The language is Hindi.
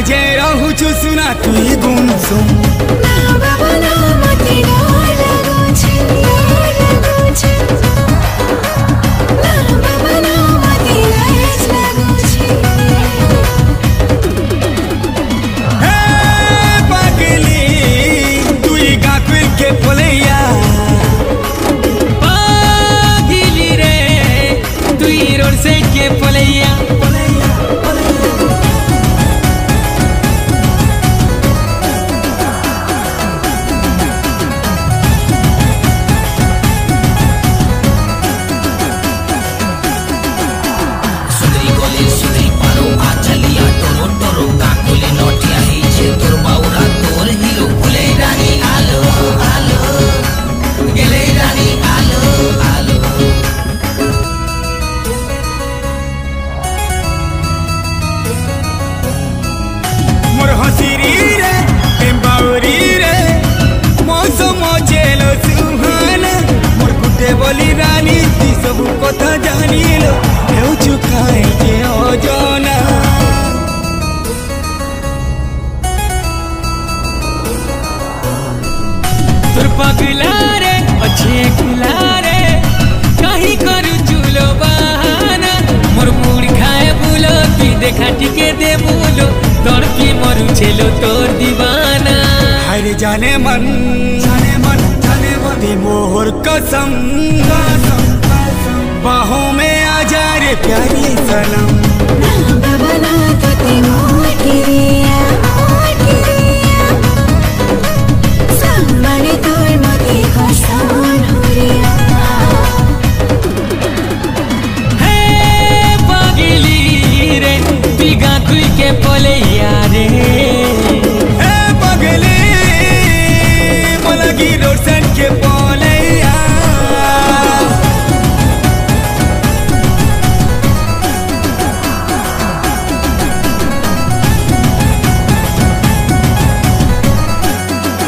je rahu suna tuyi gunsu. Na babana तोर पगला रे अच्छे खिला रे। कहीं करू चूलो बहाना, मोर मुड़ खाए बुलो की देखा टिके दे बुलो। तोर की मरू छेलो तोर दीवाना। हरे जाने मन जाने मन जाने मन। दे मोहर कसम कसम। बाहों में आ जा रे प्यारी सनम।